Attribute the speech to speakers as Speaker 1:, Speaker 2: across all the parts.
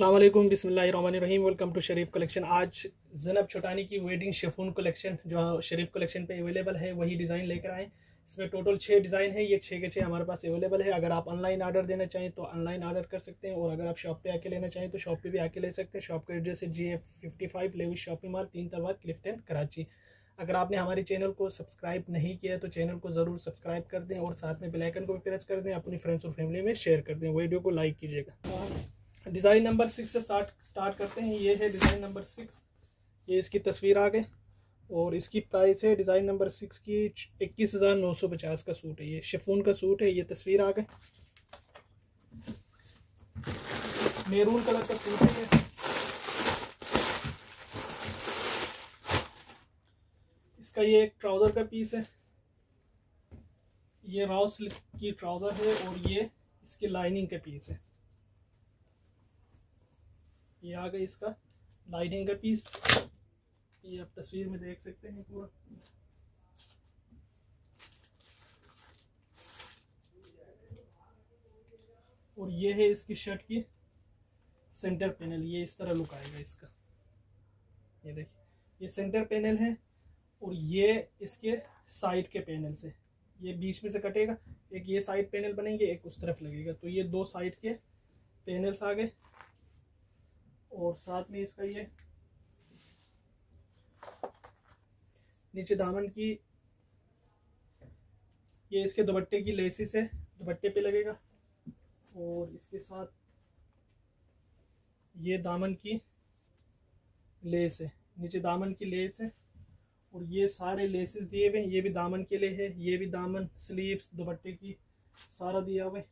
Speaker 1: वालेकुम, बिस्मिल्लाहिर्रहमानिर्रहीम, welcome to Sharif collection. आज जनब छोटानी की वेडिंग शेफून कलेक्शन, जो शरीफ कलेक्शन पे अवेलेबल है, वही डिज़ाइन लेकर आए। इसमें टोटल छः डिज़ाइन है, ये छः के छः हमारे पास अवेलेबल है। अगर आप ऑनलाइन ऑर्डर देना चाहें तो ऑनलाइन ऑर्डर कर सकते हैं, और अगर आप शॉप पे आके लेना चाहें तो शॉप पे भी आके ले सकते हैं। शॉप का एड्रेस है G F fifty five Levy shopping mall Teen Talwar Clifton Karachi. अगर आपने हमारे चैनल को सब्सक्राइब नहीं किया तो चैनल को ज़रूर सब्सक्राइब कर दें, और साथ में बेलाइकन को भी प्रेस कर दें, अपनी फ्रेंड्स और फैमिली में शेयर कर दें। वीडियो को लाइक कीजिएगा। डिज़ाइन नंबर सिक्स से स्टार्ट स्टार्ट करते हैं। ये है डिज़ाइन नंबर सिक्स ये इसकी तस्वीर आ गई और इसकी प्राइस है डिज़ाइन नंबर सिक्स की इक्कीस हज़ार नौ सौ पचास का सूट है। ये शिफोन का सूट है। ये तस्वीर आ गई मेरून कलर का सूट है इसका ये एक ट्राउज़र का पीस है। ये राउ स्लिप की ट्राउज़र है। और ये इसकी लाइनिंग का पीस है। ये आ गई इसका लाइनिंग का पीस ये आप तस्वीर में देख सकते हैं पूरा। और ये है इसकी शर्ट की सेंटर पैनल ये इस तरह लुक आएगा इसका। ये देखिए, ये सेंटर पैनल है और ये इसके साइड के पैनल से। ये बीच में से कटेगा, एक ये साइड पैनल बनेंगे, एक उस तरफ़ लगेगा। तो ये दो साइड के पैनल्स आ गए। और साथ में इसका ये नीचे दामन की, ये इसके दुपट्टे की लेसिस है, दुपट्टे पे लगेगा। और इसके साथ ये दामन की लेस है, नीचे दामन की लेस है। और ये सारे लेसेस दिए हुए ये भी दामन के लिए है, ये भी दामन स्लीव्स, दुपट्टे की सारा दिया हुआ है।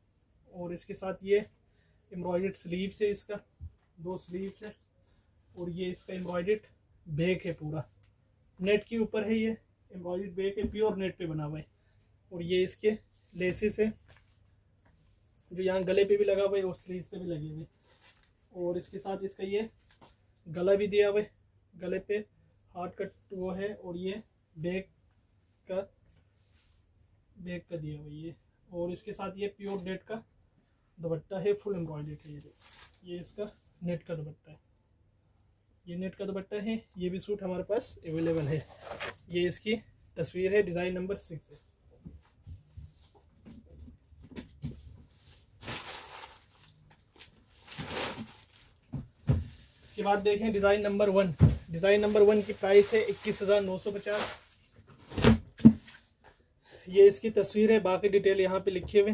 Speaker 1: और इसके साथ ये एम्ब्रॉयड स्लीव्स है इसका। दो स्लीव्स है और ये इसका एम्ब्रॉयड बैग है पूरा। नेट के ऊपर है ये एम्ब्रॉयड बैग है प्योर नेट पे बना हुआ है। और ये इसके लेसेस है, जो यहाँ गले पे भी लगा हुआ है और स्लीव पे भी लगे हुए और इसके साथ इसका ये गला भी दिया हुआ है, गले पे हार्ड कट वो है और ये बैक का बैक का दिया हुआ ये। और इसके साथ ये प्योर नेट का दुपट्टा है फुल एम्ब्रॉयड है ये ये इसका नेट का दुपट्टा है। ये नेट का दुपट्टा है, ये भी सूट हमारे पास अवेलेबल है। ये इसकी तस्वीर है डिज़ाइन नंबर सिक्स है। इसके बाद देखें design number one design number one की प्राइस है इक्कीस हज़ार नौ सौ पचास। ये इसकी तस्वीर है, बाकी डिटेल यहाँ पे लिखे हुए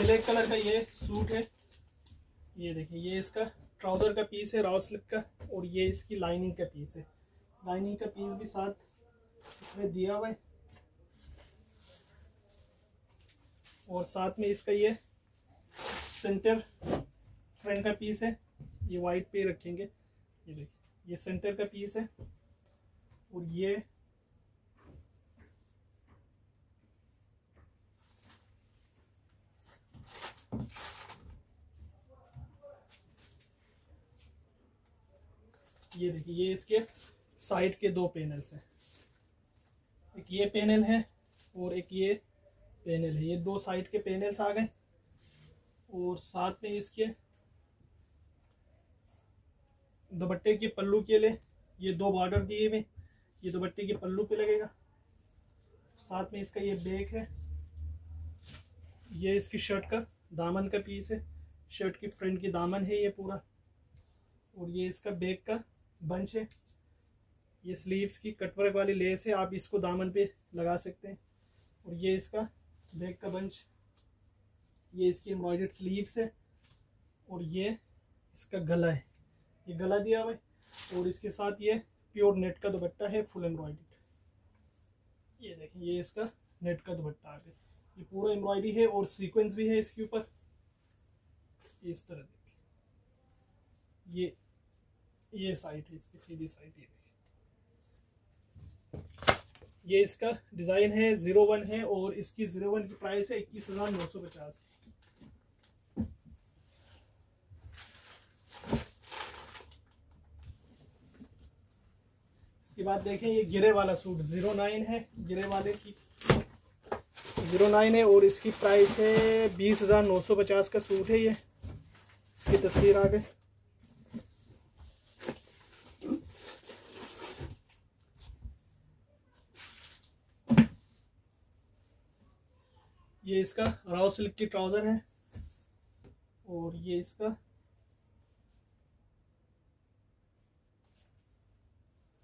Speaker 1: ब्लैक कलर का ये सूट है। ये देखिए ये इसका ट्राउज़र का पीस है राव स्लिप का, और ये इसकी लाइनिंग का पीस है। लाइनिंग का पीस भी साथ इसमें दिया हुआ है। और साथ में इसका ये सेंटर फ्रंट का पीस है। ये वाइट पे रखेंगे। ये देखिए ये सेंटर का पीस है। और ये ये देखिए, ये इसके साइड के दो पैनल्स हैं। एक ये पैनल है और एक ये पैनल है। ये दो साइड के पैनल्स आ गए और साथ में इसके दुपट्टे के पल्लू के लिए ये दो बॉर्डर दिए हुए ये दुपट्टे के पल्लू पे लगेगा। साथ में इसका ये बैक है। ये इसकी शर्ट का दामन का पीस है। शर्ट की फ्रंट की दामन है ये पूरा। और ये इसका बैक का बंच है। ये स्लीव्स की कटवर्क वाली लेस है, आप इसको दामन पे लगा सकते हैं। और ये इसका बैक का बंच। ये इसकी एम्ब्रॉयड स्लीव्स है। और ये इसका गला है। ये गला दिया हुआ है। और इसके साथ ये प्योर नेट का दुपट्टा है फुल एम्ब्रॉयड ये देखें, ये इसका नेट का दुपट्टा आ गया। ये पूरा एम्ब्रॉयडरी है और सीक्वेंस भी है इसके ऊपर। इस तरह देखिए ये ये साइड है, इसकी सीधी साइड ये देखिए ये इसका डिज़ाइन है ज़ीरो वन है और इसकी ज़ीरो वन की प्राइस है इक्कीस हज़ार नौ सौ पचास। इसके बाद देखें, ये गिरे वाला सूट ज़ीरो नाइन है, गिरे वाले की ज़ीरो नाइन है और इसकी प्राइस है बीस हज़ार नौ सौ पचास का सूट है ये। इसकी तस्वीर आ गई ये इसका राव सिल्क की ट्राउज़र है। और ये इसका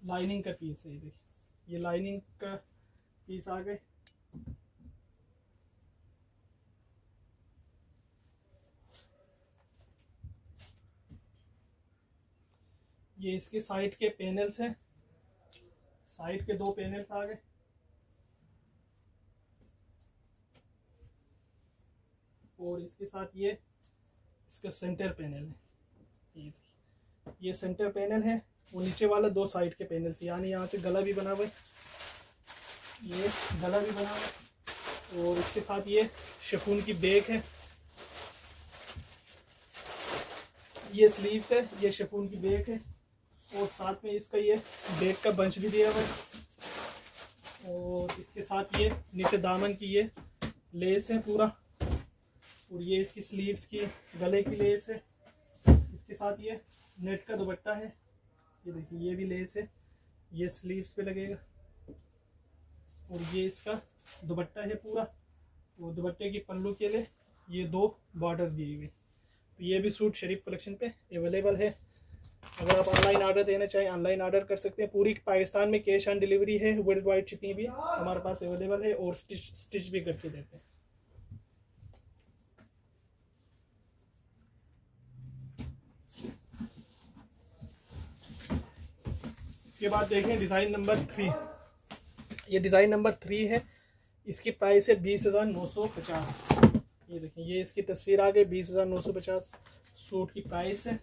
Speaker 1: लाइनिंग का पीस है, ये देखिए। ये लाइनिंग का पीस आ गए। ये इसके साइड के पैनल्स हैं। साइड के दो पैनल्स आ गए। और इसके साथ ये, इसका सेंटर पैनल है। ये ये सेंटर पैनल है वो नीचे वाला दो साइड के पैनल से यानी यहाँ से गला भी बना हुआ है। ये गला भी बना हुआ है और इसके साथ ये शफून की बेग है। ये स्लीव्स है, ये शफून की बेग है और साथ में इसका ये बेग का बंच भी दिया हुआ है। और इसके साथ ये नीचे दामन की ये लेस है पूरा। और ये इसकी स्लीव्स की गले की लेस है। इसके साथ ये नेट का दुपट्टा है। ये देखिए, ये भी लेस है। ये स्लीव्स पे लगेगा। और ये इसका दुपट्टा है पूरा। और दुपट्टे की पल्लू के लिए ये दो बॉर्डर दिए हुए। तो ये भी सूट शरीफ कलेक्शन पे अवेलेबल है। अगर आप ऑनलाइन ऑर्डर देना चाहें ऑनलाइन ऑर्डर कर सकते हैं। पूरी पाकिस्तान में कैश ऑन डिलीवरी है। वर्ल्ड वाइड शिपिंग भी हमारे पास अवेलेबल है और स्टिच स्टिच भी करके देते हैं। इसके बाद देखें डिज़ाइन नंबर थ्री ये डिज़ाइन नंबर थ्री है। इसकी प्राइस है बीस हज़ार नौ सौ पचास। ये देखें, ये इसकी तस्वीर आ गई बीस हज़ार नौ सौ पचास। सूट की प्राइस है।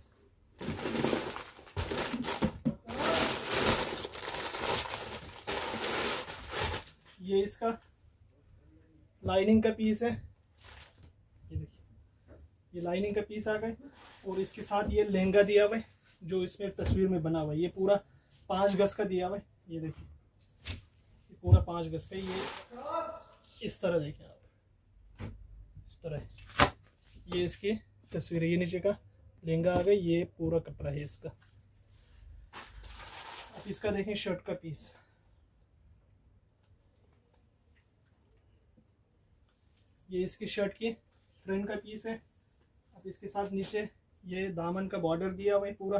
Speaker 1: ये इसका लाइनिंग का पीस है। ये देखिए ये लाइनिंग का पीस आ गए और इसके साथ ये लहंगा दिया हुआ है, जो इसमें तस्वीर में बना हुआ है। ये पूरा पाँच गज का दिया हुआ ये देखिए। पूरा पाँच गज का ये इस तरह देखें आप। इस तरह। ये इसकी तस्वीर ये नीचे का लहंगा आ गया, ये पूरा कपड़ा है इसका। अब इसका देखें शर्ट का पीस ये इसकी शर्ट की फ्रंट का पीस है। अब इसके साथ नीचे ये दामन का बॉर्डर दिया हुआ है पूरा।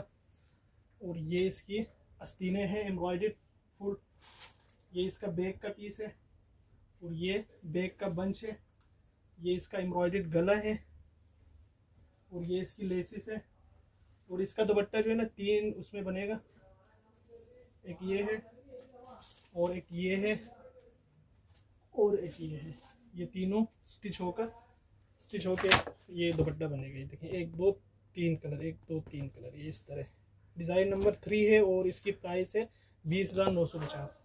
Speaker 1: और ये इसकी अस्तीने हैं एम्ब्रॉयड फुल ये इसका बैग का पीस है और ये बैग का बंच है। ये इसका एम्ब्रॉयड गला है और ये इसकी लेसिस है और इसका दुपट्टा जो है ना तीन उसमें बनेगा। एक ये है और एक ये है और एक ये है। ये तीनों स्टिच होकर स्टिच होकर ये दुपट्टा बनेगा। ये देखिए एक, दो, तीन कलर एक, दो, तीन कलर ये इस तरह। डिज़ाइन नंबर थ्री है और इसकी प्राइस है बीस हज़ार नौ सौ पचास।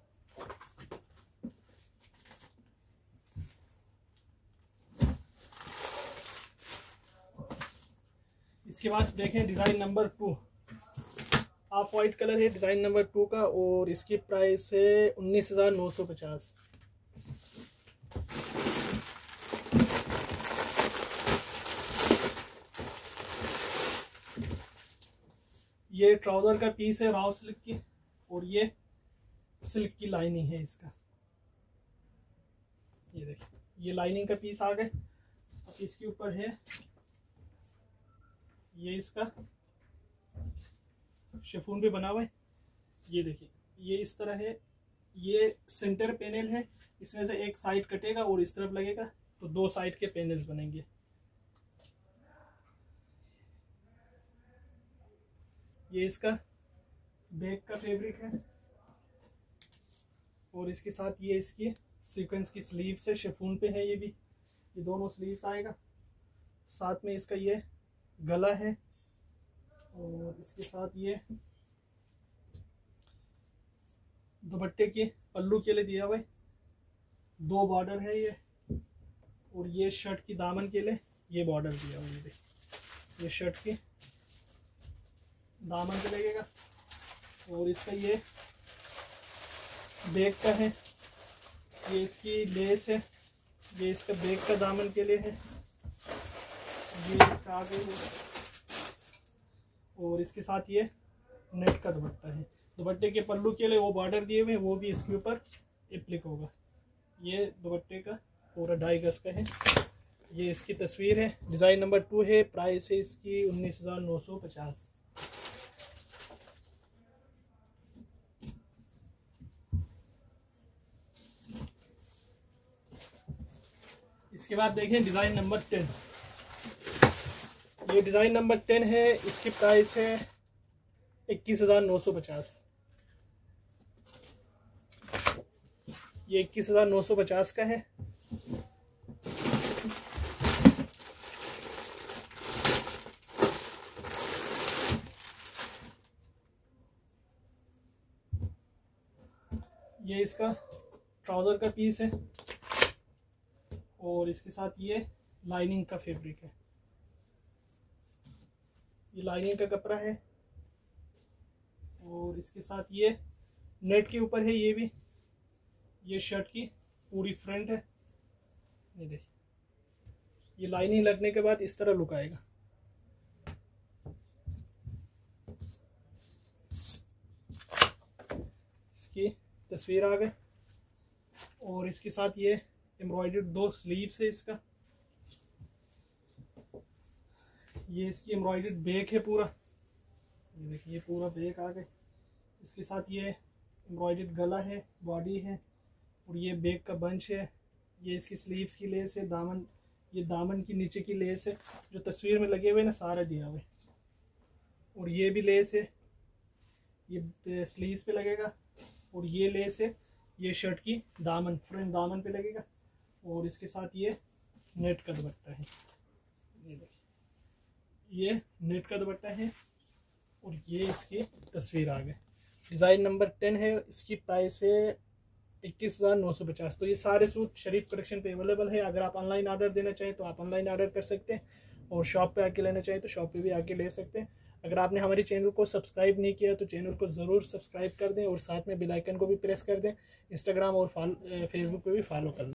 Speaker 1: इसके बाद देखें design number two. Off white colour है, डिज़ाइन नंबर टू का और इसकी प्राइस है उन्नीस हज़ार नौ सौ पचास। ये ट्राउज़र का पीस है राव सिल्क की, और ये सिल्क की लाइनिंग है इसका। ये देखिए ये लाइनिंग का पीस आ गए। अब इसके ऊपर है, ये इसका शेफून भी बना हुआ है। ये देखिए ये इस तरह है, ये सेंटर पैनल है, इसमें से एक साइड कटेगा और इस तरफ़ लगेगा तो दो साइड के पैनल्स बनेंगे। ये इसका बैक का फैब्रिक है। और इसके साथ ये इसकी सीक्वेंस की स्लीव्स है शेफून पे है ये भी। ये दोनों स्लीव्स आएगा। साथ में इसका ये गला है। और इसके साथ ये दुपट्टे के, पल्लू के लिए दिया हुआ है। दो बॉर्डर है ये। और ये शर्ट की दामन के लिए ये बॉर्डर दिया हुआ है। ये शर्ट की दामन पे लगेगा। और इसका ये बैग का है। ये इसकी लेस है। ये इसका बैग का दामन के लिए है। ये इसका आगे और इसके साथ ये नेट का दुपट्टा है। दुपट्टे के पल्लू के लिए वो बॉर्डर दिए हुए हैं, वो भी इसके ऊपर एप्लिक होगा। ये दुपट्टे का पूरा ढाई गज का है। ये इसकी तस्वीर है। डिज़ाइन नंबर टू है। प्राइस है इसकी उन्नीस हज़ार नौ सौ पचास। इसके बाद देखें डिज़ाइन नंबर टेन ये डिज़ाइन नंबर टेन है, इसकी प्राइस है इक्कीस हज़ार नौ सौ पचास. ये इक्कीस हज़ार नौ सौ पचास का है। ये इसका ट्राउज़र का पीस है। और इसके साथ ये लाइनिंग का फैब्रिक है। ये लाइनिंग का कपड़ा है और इसके साथ ये नेट के ऊपर है ये भी। ये शर्ट की पूरी फ्रंट है। ये देखिए। ये लाइनिंग लगने के बाद इस तरह लुक आएगा। इसकी तस्वीर आ गई। और इसके साथ ये एम्ब्रॉयडर्ड दो स्लीव्स है इसका। ये इसकी एम्ब्रॉयडर्ड बैक है पूरा। ये देखिए पूरा बैक आ गए। इसके साथ ये एम्ब्रॉयडर्ड गला है, बॉडी है, और ये बैक का बंच है। ये इसकी स्लीव्स की लेस है, दामन, ये दामन की नीचे की लेस है, जो तस्वीर में लगे हुए ना, सारा दिया हुआ और ये भी लेस है, ये स्लीव्स पे लगेगा, और ये लेस है, ये शर्ट की दामन फ्रंट दामन पे लगेगा। और इसके साथ ये नेट का दुपट्टा है। ये देखिए ये नेट का दुपट्टा है और ये इसकी तस्वीर आ गई। डिज़ाइन नंबर टेन है, इसकी प्राइस है इक्कीस हज़ार नौ सौ पचास। तो ये सारे सूट शरीफ कलेक्शन पे अवेलेबल है। अगर आप ऑनलाइन ऑर्डर देना चाहें तो आप ऑनलाइन ऑर्डर कर सकते हैं और शॉप पे आके लेना चाहें तो शॉप पे भी आके ले सकते हैं। अगर आपने हमारे चैनल को सब्सक्राइब नहीं किया तो चैनल को ज़रूर सब्सक्राइब कर दें और साथ में बेल आइकन को भी प्रेस कर दें। इंस्टाग्राम और फेसबुक पर भी फॉलो कर दें